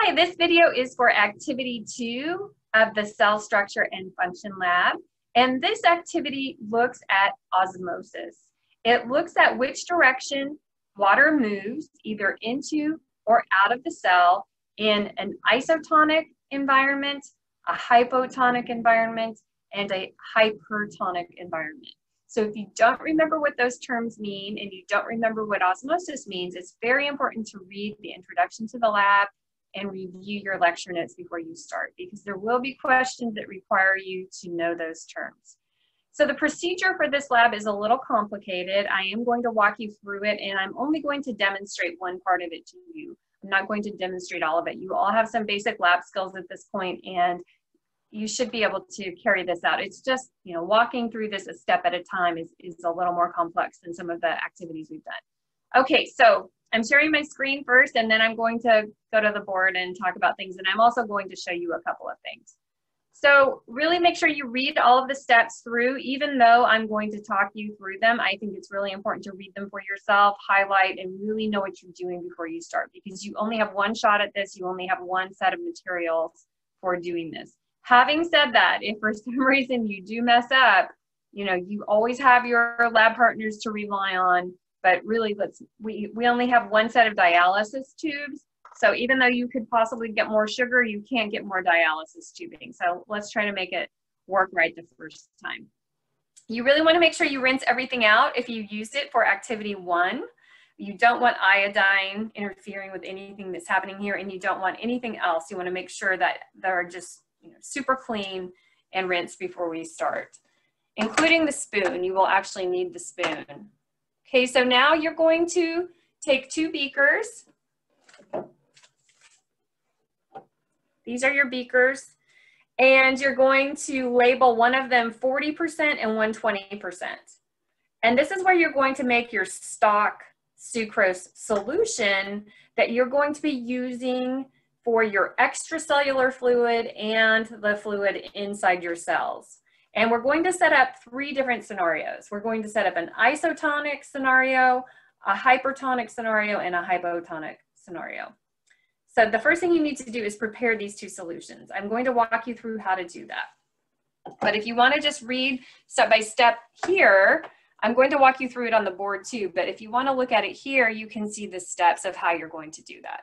Hi, this video is for activity two of the cell structure and function lab. And this activity looks at osmosis. It looks at which direction water moves either into or out of the cell in an isotonic environment, a hypotonic environment, and a hypertonic environment. So if you don't remember what those terms mean and you don't remember what osmosis means, it's very important to read the introduction to the lab and review your lecture notes before you start because there will be questions that require you to know those terms. So the procedure for this lab is a little complicated. I am going to walk you through it and I'm only going to demonstrate one part of it to you. I'm not going to demonstrate all of it. You all have some basic lab skills at this point and you should be able to carry this out. It's just, you know, walking through this a step at a time is, is a little more complex than some of the activities we've done. Okay, so I'm sharing my screen first and then I'm going to go to the board and talk about things and I'm also going to show you a couple of things. So really make sure you read all of the steps through, even though I'm going to talk you through them. I think it's really important to read them for yourself, highlight, and really know what you're doing before you start because you only have one shot at this. You only have one set of materials for doing this. Having said that, if for some reason you do mess up, you know, you always have your lab partners to rely on, but really let's, we, we only have one set of dialysis tubes. So even though you could possibly get more sugar, you can't get more dialysis tubing. So let's try to make it work right the first time. You really want to make sure you rinse everything out if you used it for activity one. You don't want iodine interfering with anything that's happening here and you don't want anything else. You want to make sure that they're just you know, super clean and rinse before we start. Including the spoon, you will actually need the spoon. Okay, so now you're going to take two beakers. These are your beakers. And you're going to label one of them 40% and one 20%. And this is where you're going to make your stock sucrose solution that you're going to be using for your extracellular fluid and the fluid inside your cells. And we're going to set up three different scenarios. We're going to set up an isotonic scenario, a hypertonic scenario, and a hypotonic scenario. So the first thing you need to do is prepare these two solutions. I'm going to walk you through how to do that. But if you want to just read step by step here, I'm going to walk you through it on the board too. But if you want to look at it here, you can see the steps of how you're going to do that.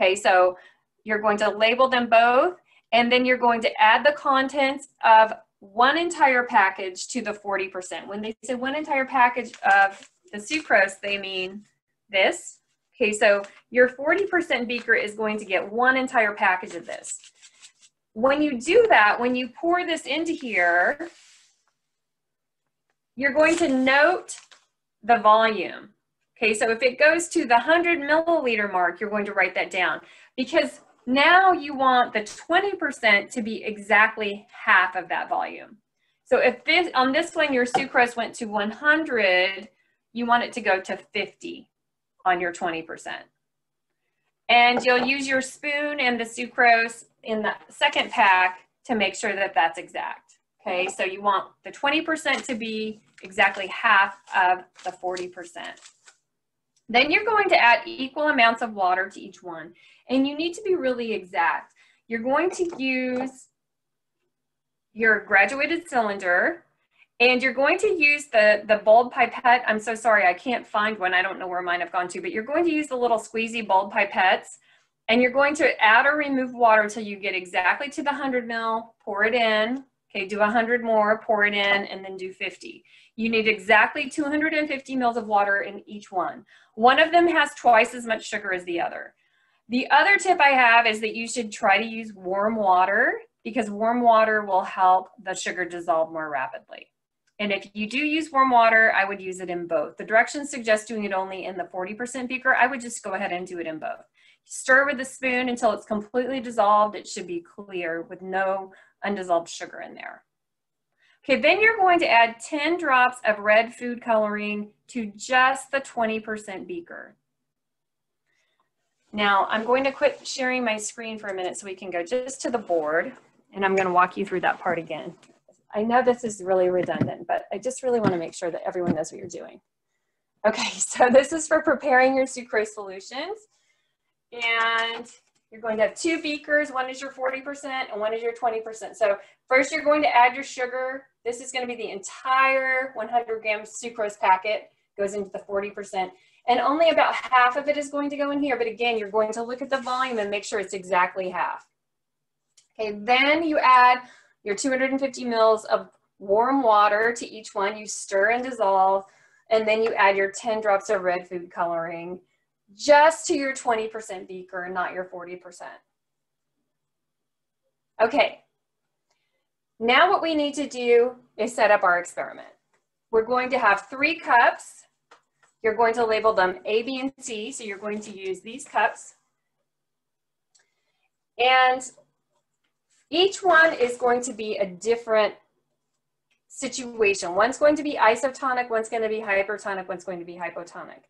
Okay, so you're going to label them both, and then you're going to add the contents of one entire package to the 40%. When they say one entire package of the sucrose, they mean this. Okay, so your 40% beaker is going to get one entire package of this. When you do that, when you pour this into here, you're going to note the volume. Okay, so if it goes to the 100 milliliter mark, you're going to write that down because now you want the 20% to be exactly half of that volume. So if this on this one, your sucrose went to 100, you want it to go to 50 on your 20%. And you'll use your spoon and the sucrose in the second pack to make sure that that's exact. Okay, so you want the 20% to be exactly half of the 40%. Then you're going to add equal amounts of water to each one. And you need to be really exact. You're going to use your graduated cylinder and you're going to use the, the bulb pipette. I'm so sorry, I can't find one. I don't know where mine have gone to, but you're going to use the little squeezy bulb pipettes and you're going to add or remove water until you get exactly to the 100 mil, pour it in, okay, do 100 more, pour it in, and then do 50. You need exactly 250 mils of water in each one. One of them has twice as much sugar as the other. The other tip I have is that you should try to use warm water because warm water will help the sugar dissolve more rapidly. And if you do use warm water, I would use it in both. The directions suggest doing it only in the 40% beaker. I would just go ahead and do it in both. Stir with a spoon until it's completely dissolved. It should be clear with no undissolved sugar in there. Okay, then you're going to add 10 drops of red food coloring to just the 20% beaker. Now I'm going to quit sharing my screen for a minute so we can go just to the board and I'm going to walk you through that part again. I know this is really redundant, but I just really want to make sure that everyone knows what you're doing. Okay, so this is for preparing your sucrose solutions. And you're going to have two beakers. One is your 40% and one is your 20%. So first you're going to add your sugar. This is going to be the entire 100 gram sucrose packet goes into the 40%. And only about half of it is going to go in here. But again, you're going to look at the volume and make sure it's exactly half. Okay, then you add your 250 mils of warm water to each one. You stir and dissolve. And then you add your 10 drops of red food coloring just to your 20% beaker, not your 40%. Okay, now what we need to do is set up our experiment. We're going to have three cups. You're going to label them A, B, and C. So you're going to use these cups. And each one is going to be a different situation. One's going to be isotonic, one's going to be hypertonic, one's going to be hypotonic.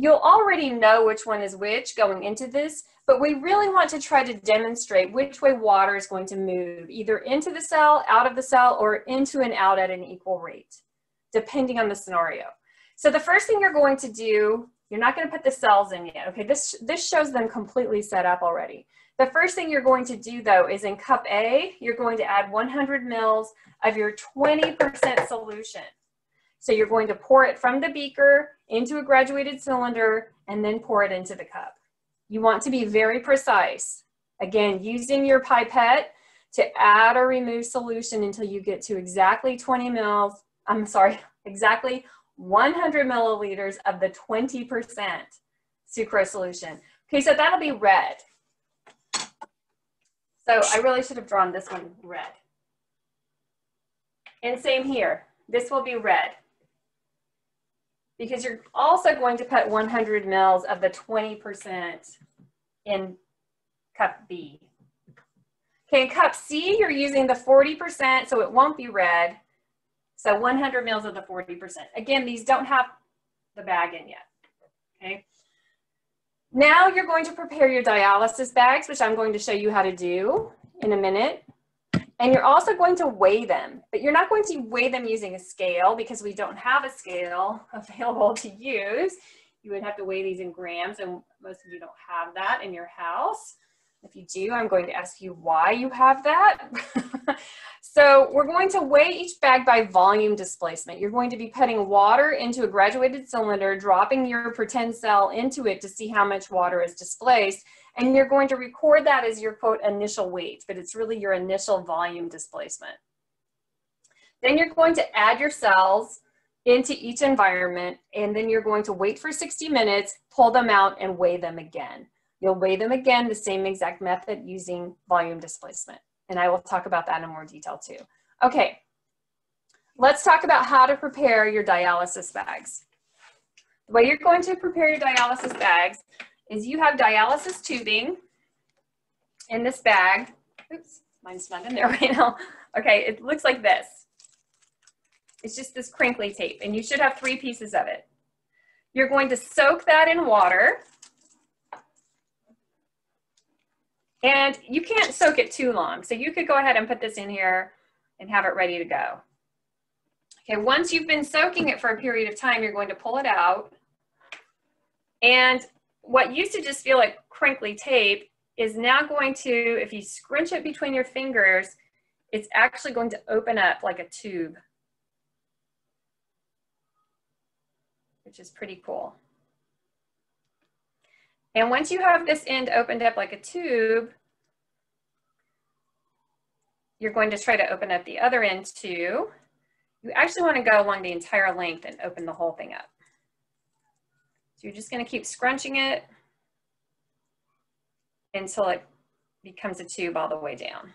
You'll already know which one is which going into this, but we really want to try to demonstrate which way water is going to move, either into the cell, out of the cell, or into and out at an equal rate, depending on the scenario. So the first thing you're going to do, you're not going to put the cells in yet. Okay, this, this shows them completely set up already. The first thing you're going to do though is in cup A, you're going to add 100 mils of your 20% solution. So you're going to pour it from the beaker into a graduated cylinder and then pour it into the cup. You want to be very precise. Again, using your pipette to add or remove solution until you get to exactly 20 mils, I'm sorry, exactly 100 milliliters of the 20% sucrose solution. Okay, so that'll be red. So I really should have drawn this one red. And same here, this will be red because you're also going to put 100 mils of the 20% in cup B. Okay, in cup C, you're using the 40%, so it won't be red. So 100 mils of the 40%. Again, these don't have the bag in yet, okay? Now you're going to prepare your dialysis bags, which I'm going to show you how to do in a minute. And you're also going to weigh them, but you're not going to weigh them using a scale because we don't have a scale available to use. You would have to weigh these in grams and most of you don't have that in your house. If you do, I'm going to ask you why you have that. so we're going to weigh each bag by volume displacement. You're going to be putting water into a graduated cylinder, dropping your pretend cell into it to see how much water is displaced. And you're going to record that as your quote initial weight, but it's really your initial volume displacement. Then you're going to add your cells into each environment, and then you're going to wait for 60 minutes, pull them out, and weigh them again. You'll weigh them again, the same exact method using volume displacement. And I will talk about that in more detail too. Okay, let's talk about how to prepare your dialysis bags. The way you're going to prepare your dialysis bags is you have dialysis tubing in this bag. Oops, mine's not in there right now. Okay, it looks like this. It's just this crinkly tape, and you should have three pieces of it. You're going to soak that in water. And you can't soak it too long. So you could go ahead and put this in here and have it ready to go. Okay, once you've been soaking it for a period of time, you're going to pull it out. And what used to just feel like crinkly tape is now going to, if you scrunch it between your fingers, it's actually going to open up like a tube, which is pretty cool. And once you have this end opened up like a tube, you're going to try to open up the other end too. You actually want to go along the entire length and open the whole thing up. So you're just going to keep scrunching it until it becomes a tube all the way down.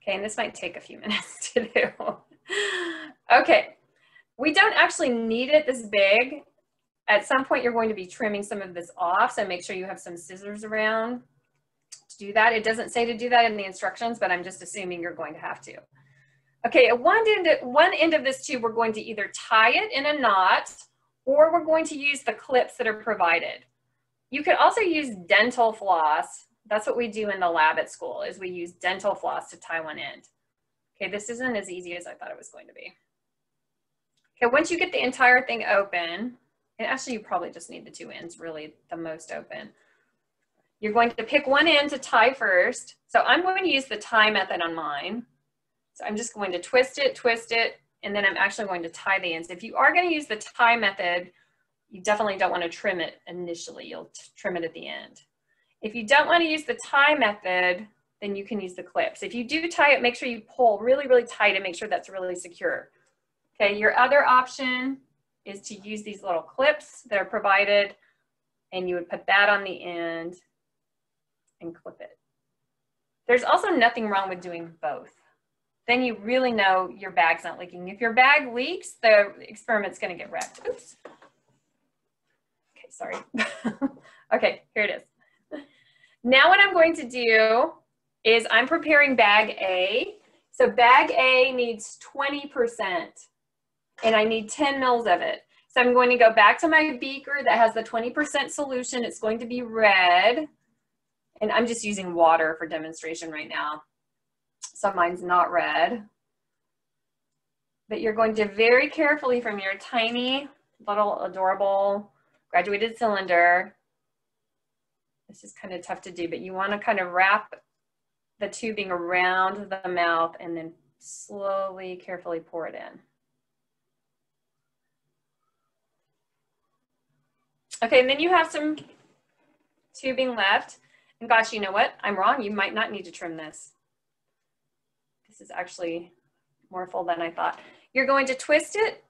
Okay, and this might take a few minutes to do. okay, we don't actually need it this big. At some point, you're going to be trimming some of this off, so make sure you have some scissors around to do that. It doesn't say to do that in the instructions, but I'm just assuming you're going to have to. Okay, at one end, one end of this tube, we're going to either tie it in a knot or we're going to use the clips that are provided. You could also use dental floss. That's what we do in the lab at school is we use dental floss to tie one end. Okay, this isn't as easy as I thought it was going to be. Okay, once you get the entire thing open, and actually you probably just need the two ends really the most open. You're going to pick one end to tie first. So I'm going to use the tie method on mine. So I'm just going to twist it, twist it, and then I'm actually going to tie the ends. If you are going to use the tie method, you definitely don't want to trim it initially. You'll trim it at the end. If you don't want to use the tie method, then you can use the clips. If you do tie it, make sure you pull really, really tight and make sure that's really secure. Okay, your other option is to use these little clips that are provided and you would put that on the end and clip it. There's also nothing wrong with doing both. Then you really know your bag's not leaking. If your bag leaks, the experiment's gonna get wrecked. Oops. Okay, sorry. okay, here it is. Now what I'm going to do is I'm preparing bag A. So bag A needs 20% and I need 10 mils of it. So I'm going to go back to my beaker that has the 20% solution. It's going to be red. And I'm just using water for demonstration right now. So mine's not red. But you're going to very carefully from your tiny little adorable graduated cylinder. This is kind of tough to do, but you want to kind of wrap the tubing around the mouth and then slowly, carefully pour it in. Okay, and then you have some tubing left. And gosh, you know what? I'm wrong. You might not need to trim this. This is actually more full than I thought. You're going to twist it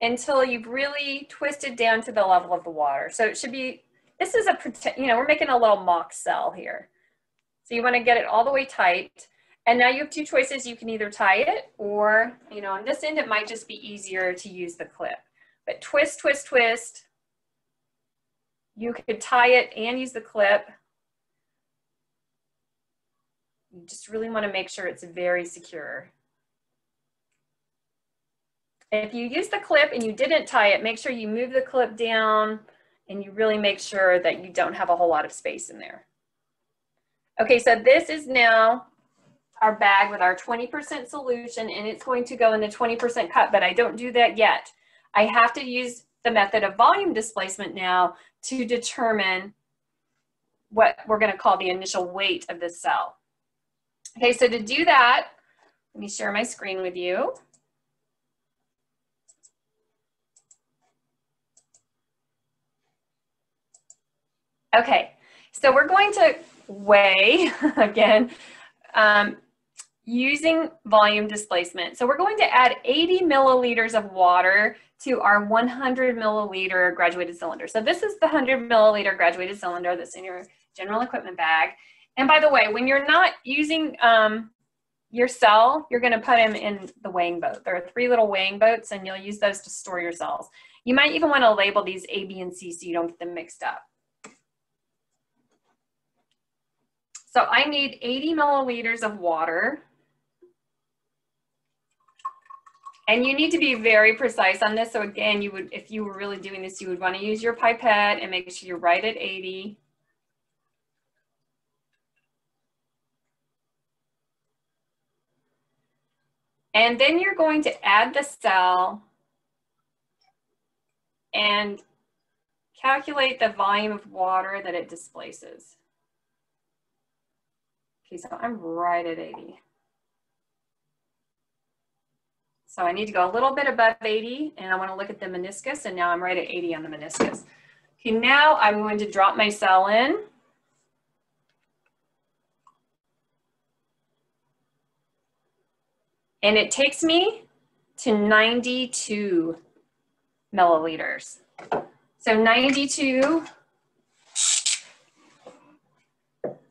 until you've really twisted down to the level of the water. So it should be, this is a, you know, we're making a little mock cell here. So you want to get it all the way tight. And now you have two choices. You can either tie it or, you know, on this end, it might just be easier to use the clip. But twist, twist, twist, you could tie it and use the clip. You just really want to make sure it's very secure. If you use the clip and you didn't tie it, make sure you move the clip down and you really make sure that you don't have a whole lot of space in there. Okay, so this is now our bag with our 20% solution and it's going to go in the 20% cup, but I don't do that yet. I have to use the method of volume displacement now to determine what we're going to call the initial weight of the cell. Okay, so to do that, let me share my screen with you. Okay, so we're going to weigh, again, um, using volume displacement. So we're going to add 80 milliliters of water to our 100 milliliter graduated cylinder. So this is the 100 milliliter graduated cylinder that's in your general equipment bag. And by the way, when you're not using um, your cell, you're gonna put them in the weighing boat. There are three little weighing boats and you'll use those to store your cells. You might even wanna label these A, B, and C so you don't get them mixed up. So I need 80 milliliters of water. And you need to be very precise on this. So again, you would, if you were really doing this, you would want to use your pipette and make sure you're right at 80. And then you're going to add the cell and calculate the volume of water that it displaces. Okay, so I'm right at 80. So I need to go a little bit above 80 and I wanna look at the meniscus and now I'm right at 80 on the meniscus. Okay, now I'm going to drop my cell in. And it takes me to 92 milliliters. So 92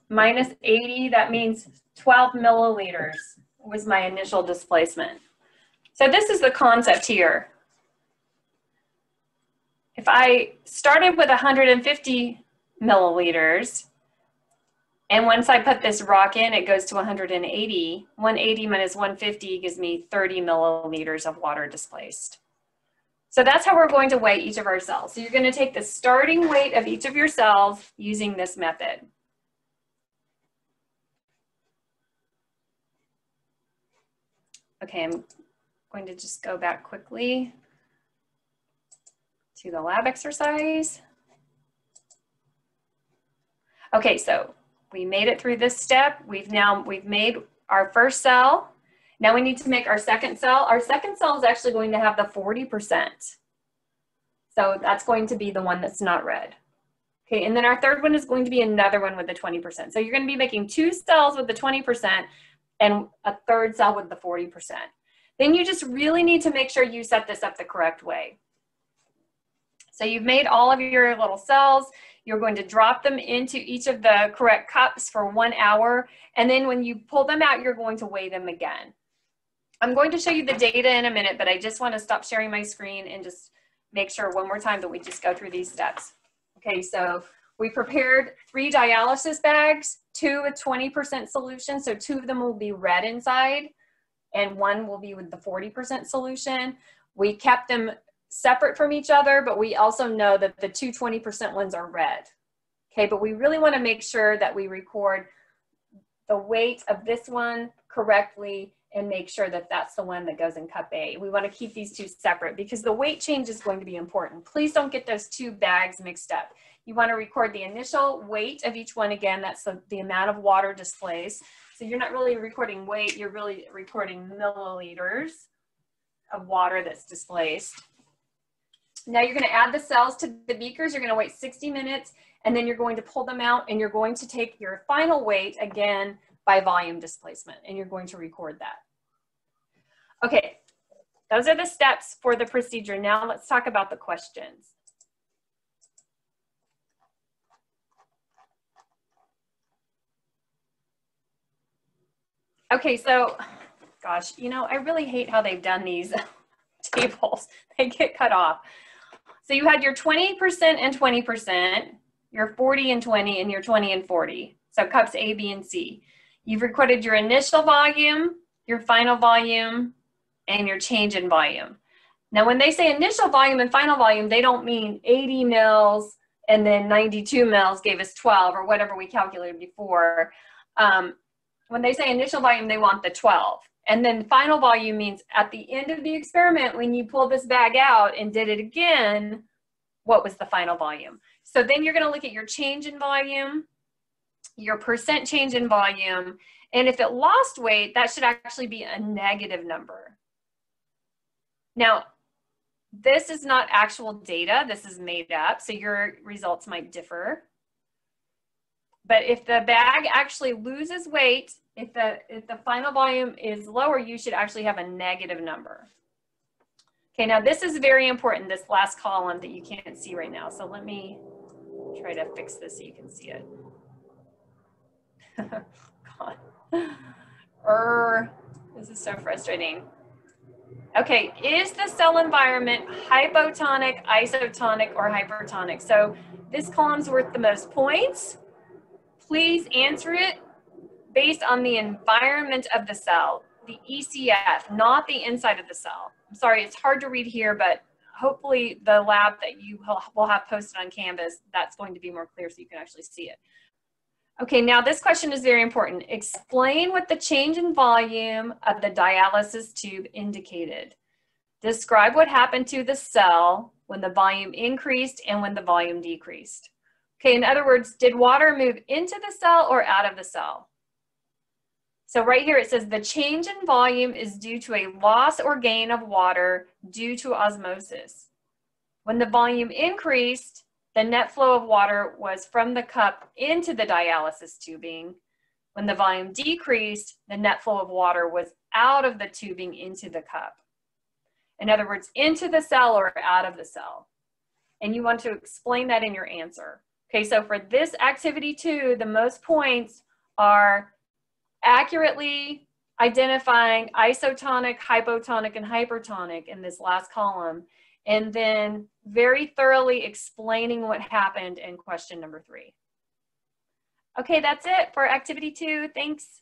minus 80, that means 12 milliliters was my initial displacement. So this is the concept here. If I started with 150 milliliters, and once I put this rock in, it goes to 180. 180 minus 150 gives me 30 milliliters of water displaced. So that's how we're going to weigh each of our cells. So you're going to take the starting weight of each of your cells using this method. Okay, I'm going to just go back quickly to the lab exercise. Okay, so we made it through this step. We've now, we've made our first cell. Now we need to make our second cell. Our second cell is actually going to have the 40%. So that's going to be the one that's not red. Okay, and then our third one is going to be another one with the 20%. So you're gonna be making two cells with the 20% and a third cell with the 40%. Then you just really need to make sure you set this up the correct way. So you've made all of your little cells. You're going to drop them into each of the correct cups for one hour. And then when you pull them out, you're going to weigh them again. I'm going to show you the data in a minute, but I just want to stop sharing my screen and just make sure one more time that we just go through these steps. Okay, so we prepared three dialysis bags, two with 20% solution, so two of them will be red inside, and one will be with the 40% solution. We kept them separate from each other, but we also know that the two 20% ones are red. Okay, but we really wanna make sure that we record the weight of this one correctly and make sure that that's the one that goes in cup A. We wanna keep these two separate because the weight change is going to be important. Please don't get those two bags mixed up. You wanna record the initial weight of each one again, that's the, the amount of water displaced. So you're not really recording weight, you're really recording milliliters of water that's displaced. Now you're gonna add the cells to the beakers. You're gonna wait 60 minutes and then you're going to pull them out and you're going to take your final weight again by volume displacement and you're going to record that. Okay, those are the steps for the procedure. Now let's talk about the questions. Okay, so gosh, you know, I really hate how they've done these tables. They get cut off. So you had your 20% and 20%, your 40 and 20, and your 20 and 40. So cups A, B, and C. You've recorded your initial volume, your final volume, and your change in volume. Now, when they say initial volume and final volume, they don't mean 80 mils and then 92 mils gave us 12 or whatever we calculated before. Um, when they say initial volume, they want the 12. And then final volume means at the end of the experiment, when you pull this bag out and did it again, what was the final volume? So then you're gonna look at your change in volume, your percent change in volume, and if it lost weight, that should actually be a negative number. Now, this is not actual data, this is made up, so your results might differ. But if the bag actually loses weight, if the, if the final volume is lower, you should actually have a negative number. Okay, now this is very important, this last column that you can't see right now. So let me try to fix this so you can see it. God. Er, this is so frustrating. Okay, is the cell environment hypotonic, isotonic, or hypertonic? So this column's worth the most points please answer it based on the environment of the cell, the ECF, not the inside of the cell. I'm sorry, it's hard to read here, but hopefully the lab that you will have posted on Canvas, that's going to be more clear so you can actually see it. Okay, now this question is very important. Explain what the change in volume of the dialysis tube indicated. Describe what happened to the cell when the volume increased and when the volume decreased. Okay, in other words, did water move into the cell or out of the cell? So right here it says the change in volume is due to a loss or gain of water due to osmosis. When the volume increased, the net flow of water was from the cup into the dialysis tubing. When the volume decreased, the net flow of water was out of the tubing into the cup. In other words, into the cell or out of the cell. And you want to explain that in your answer. Okay, so for this activity two, the most points are accurately identifying isotonic, hypotonic, and hypertonic in this last column, and then very thoroughly explaining what happened in question number three. Okay, that's it for activity two. Thanks.